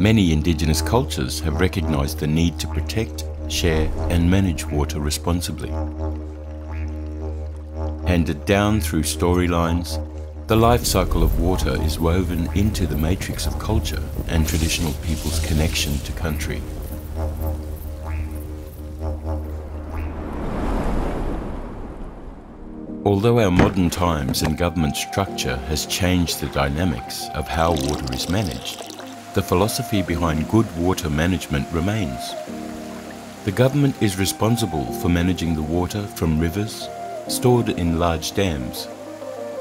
Many indigenous cultures have recognized the need to protect, share and manage water responsibly. Handed down through storylines, the life cycle of water is woven into the matrix of culture and traditional people's connection to country. Although our modern times and government structure has changed the dynamics of how water is managed, the philosophy behind good water management remains. The government is responsible for managing the water from rivers, stored in large dams,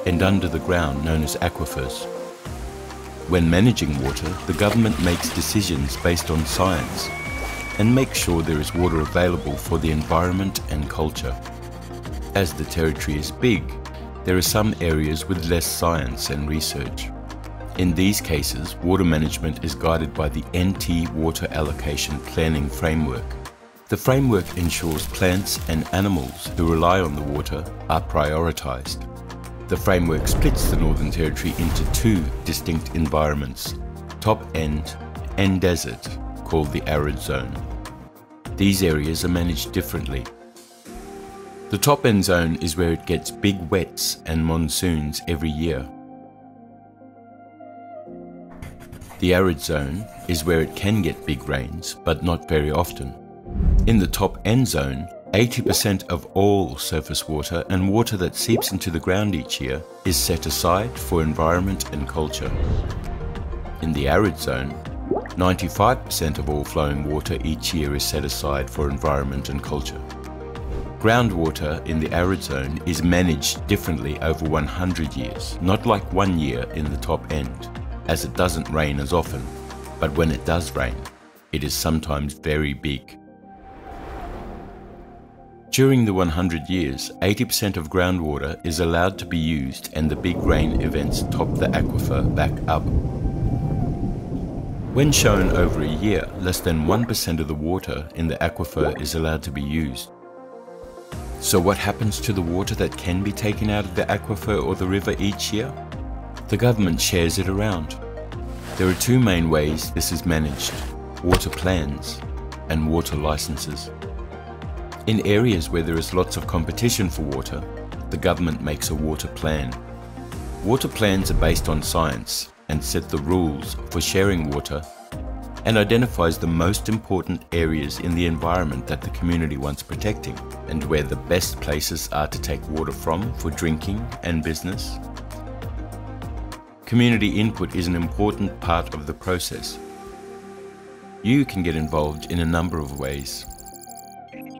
and under the ground known as aquifers. When managing water, the government makes decisions based on science and makes sure there is water available for the environment and culture. As the territory is big, there are some areas with less science and research. In these cases, water management is guided by the NT Water Allocation Planning Framework. The framework ensures plants and animals who rely on the water are prioritised. The framework splits the Northern Territory into two distinct environments, top end and desert, called the arid zone. These areas are managed differently the top end zone is where it gets big wets and monsoons every year. The arid zone is where it can get big rains, but not very often. In the top end zone, 80% of all surface water and water that seeps into the ground each year is set aside for environment and culture. In the arid zone, 95% of all flowing water each year is set aside for environment and culture. Groundwater in the arid zone is managed differently over 100 years, not like one year in the top end, as it doesn't rain as often, but when it does rain, it is sometimes very big. During the 100 years, 80% of groundwater is allowed to be used and the big rain events top the aquifer back up. When shown over a year, less than 1% of the water in the aquifer is allowed to be used. So what happens to the water that can be taken out of the aquifer or the river each year? The government shares it around. There are two main ways this is managed, water plans and water licenses. In areas where there is lots of competition for water, the government makes a water plan. Water plans are based on science and set the rules for sharing water and identifies the most important areas in the environment that the community wants protecting and where the best places are to take water from for drinking and business. Community input is an important part of the process. You can get involved in a number of ways.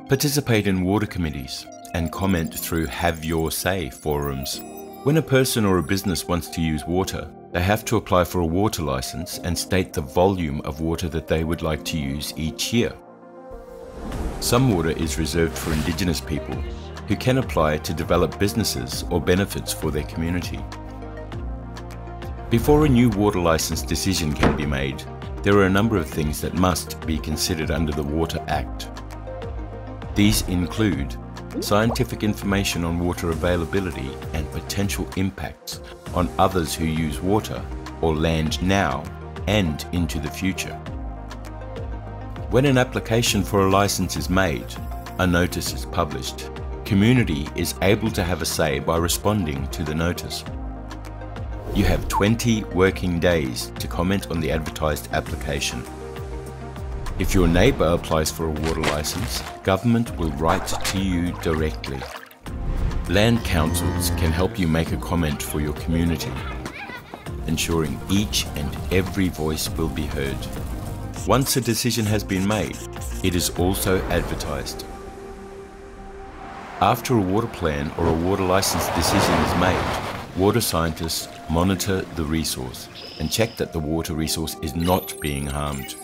Participate in water committees and comment through Have Your Say forums. When a person or a business wants to use water, they have to apply for a water license and state the volume of water that they would like to use each year. Some water is reserved for Indigenous people who can apply to develop businesses or benefits for their community. Before a new water license decision can be made, there are a number of things that must be considered under the Water Act. These include scientific information on water availability and potential impacts on others who use water or land now and into the future. When an application for a license is made, a notice is published. Community is able to have a say by responding to the notice. You have 20 working days to comment on the advertised application. If your neighbour applies for a water licence, government will write to you directly. Land councils can help you make a comment for your community, ensuring each and every voice will be heard. Once a decision has been made, it is also advertised. After a water plan or a water licence decision is made, water scientists monitor the resource and check that the water resource is not being harmed.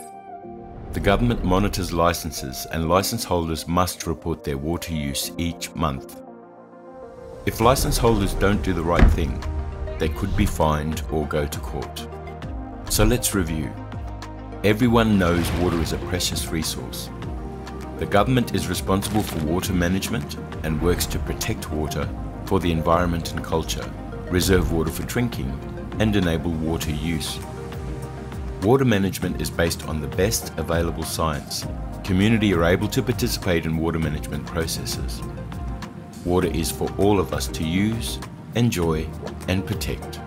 The government monitors licenses and license holders must report their water use each month. If license holders don't do the right thing, they could be fined or go to court. So let's review. Everyone knows water is a precious resource. The government is responsible for water management and works to protect water for the environment and culture, reserve water for drinking, and enable water use. Water management is based on the best available science. Community are able to participate in water management processes. Water is for all of us to use, enjoy and protect.